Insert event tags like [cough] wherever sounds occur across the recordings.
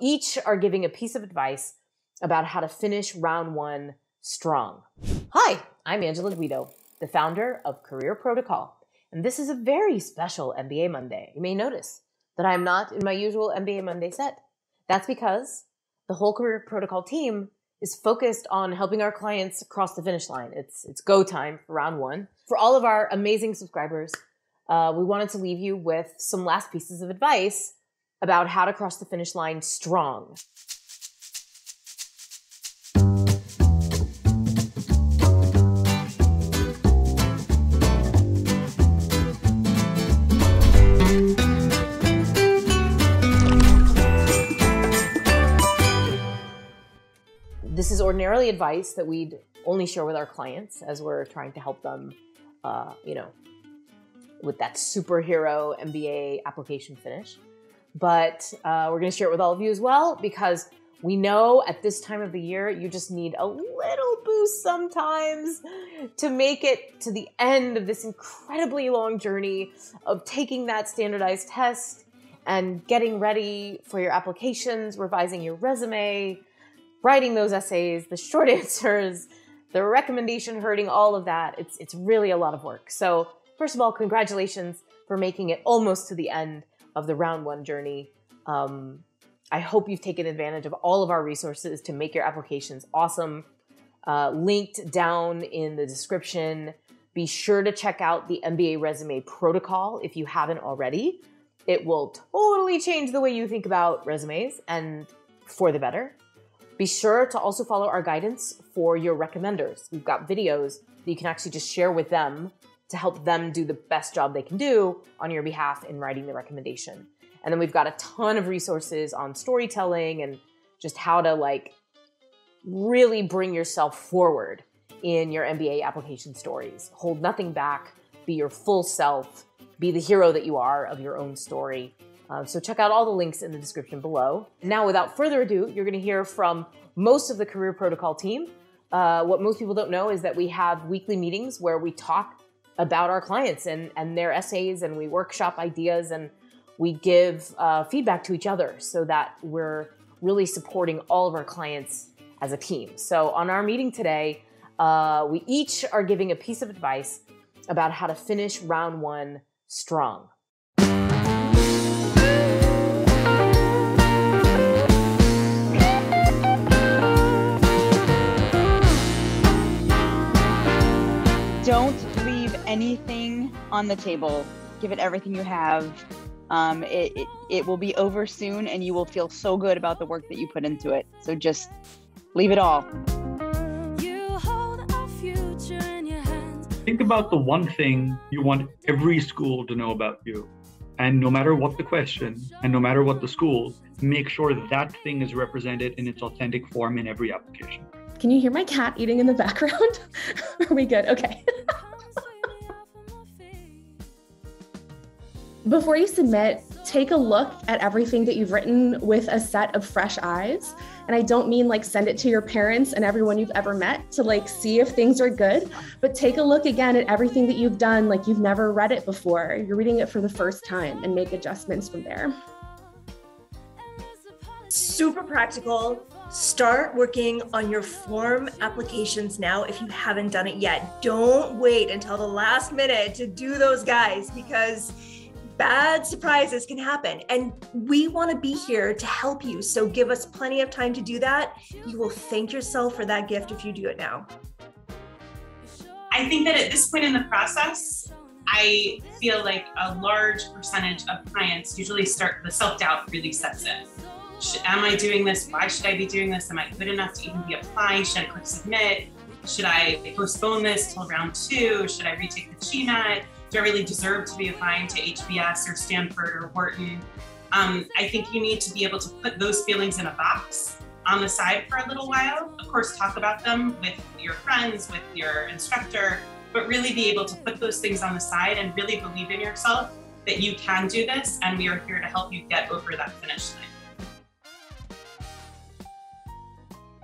Each are giving a piece of advice about how to finish round one strong. Hi, I'm Angela Guido, the founder of Career Protocol, and this is a very special MBA Monday. You may notice that I'm not in my usual MBA Monday set. That's because the whole Career Protocol team is focused on helping our clients cross the finish line. It's it's go time for round one. For all of our amazing subscribers, uh, we wanted to leave you with some last pieces of advice about how to cross the finish line strong. This is ordinarily advice that we'd only share with our clients as we're trying to help them, uh, you know, with that superhero MBA application finish. But uh, we're going to share it with all of you as well because we know at this time of the year, you just need a little boost sometimes to make it to the end of this incredibly long journey of taking that standardized test and getting ready for your applications, revising your resume, writing those essays, the [laughs] short answers, the recommendation hurting, all of that. It's, it's really a lot of work. So, first of all, congratulations for making it almost to the end of the round one journey. Um, I hope you've taken advantage of all of our resources to make your applications awesome. Uh, linked down in the description. Be sure to check out the MBA resume protocol if you haven't already. It will totally change the way you think about resumes and for the better. Be sure to also follow our guidance for your recommenders. We've got videos that you can actually just share with them to help them do the best job they can do on your behalf in writing the recommendation. And then we've got a ton of resources on storytelling and just how to like really bring yourself forward in your MBA application stories. Hold nothing back, be your full self, be the hero that you are of your own story. Uh, so check out all the links in the description below. Now, without further ado, you're going to hear from most of the Career Protocol team. Uh, what most people don't know is that we have weekly meetings where we talk about our clients and, and their essays and we workshop ideas and we give uh, feedback to each other so that we're really supporting all of our clients as a team. So on our meeting today, uh, we each are giving a piece of advice about how to finish round one strong. Don't anything on the table. Give it everything you have. Um, it, it, it will be over soon, and you will feel so good about the work that you put into it. So just leave it all. Think about the one thing you want every school to know about you. And no matter what the question, and no matter what the school, make sure that thing is represented in its authentic form in every application. Can you hear my cat eating in the background? [laughs] Are we good? Okay. [laughs] Before you submit, take a look at everything that you've written with a set of fresh eyes. And I don't mean like send it to your parents and everyone you've ever met to like see if things are good, but take a look again at everything that you've done like you've never read it before. You're reading it for the first time and make adjustments from there. Super practical. Start working on your form applications now if you haven't done it yet. Don't wait until the last minute to do those guys because bad surprises can happen. And we want to be here to help you. So give us plenty of time to do that. You will thank yourself for that gift if you do it now. I think that at this point in the process, I feel like a large percentage of clients usually start the self doubt really sets in. Am I doing this? Why should I be doing this? Am I good enough to even be applying? Should I click submit? Should I postpone this till round two? Should I retake the GMAT? Do I really deserve to be applying to HBS or Stanford or Wharton? Um, I think you need to be able to put those feelings in a box on the side for a little while. Of course, talk about them with your friends, with your instructor, but really be able to put those things on the side and really believe in yourself that you can do this, and we are here to help you get over that finish line.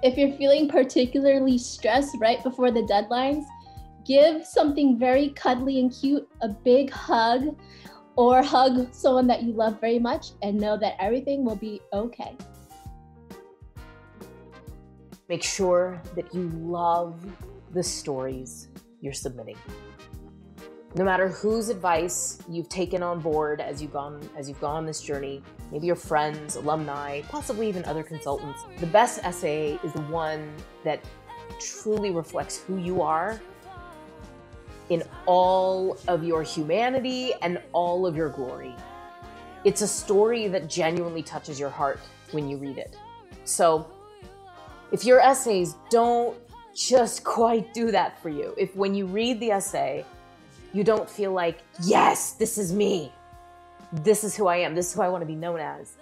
If you're feeling particularly stressed right before the deadlines, give something very cuddly and cute a big hug or hug someone that you love very much and know that everything will be okay. make sure that you love the stories you're submitting. No matter whose advice you've taken on board as you've gone as you've gone on this journey, maybe your friends, alumni, possibly even other consultants, the best essay is the one that truly reflects who you are in all of your humanity and all of your glory. It's a story that genuinely touches your heart when you read it. So, if your essays don't just [laughs] quite do that for you, if when you read the essay, you don't feel like, yes, this is me, this is who I am, this is who I want to be known as,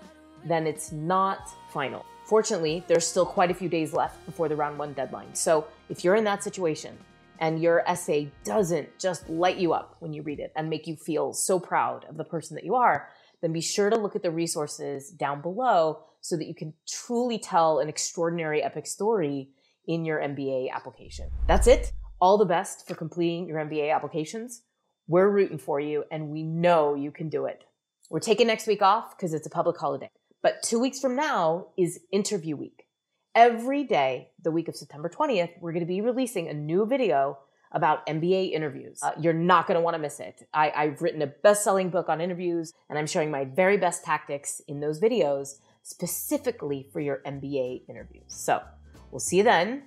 then it's not final. Fortunately, there's still quite a few days left before the round one deadline. So if you're in that situation and your essay doesn't just light you up when you read it and make you feel so proud of the person that you are, then be sure to look at the resources down below so that you can truly tell an extraordinary epic story in your MBA application. That's it. All the best for completing your MBA applications. We're rooting for you and we know you can do it. We're taking next week off because it's a public holiday. But two weeks from now is interview week. Every day, the week of September 20th, we're going to be releasing a new video about MBA interviews. Uh, you're not going to want to miss it. I, I've written a best selling book on interviews, and I'm showing my very best tactics in those videos specifically for your MBA interviews. So we'll see you then.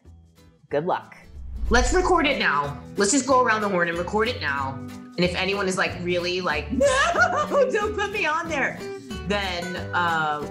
Good luck. Let's record it now. Let's just go around the horn and record it now. And if anyone is like really like, [laughs] no, don't put me on there, then uh,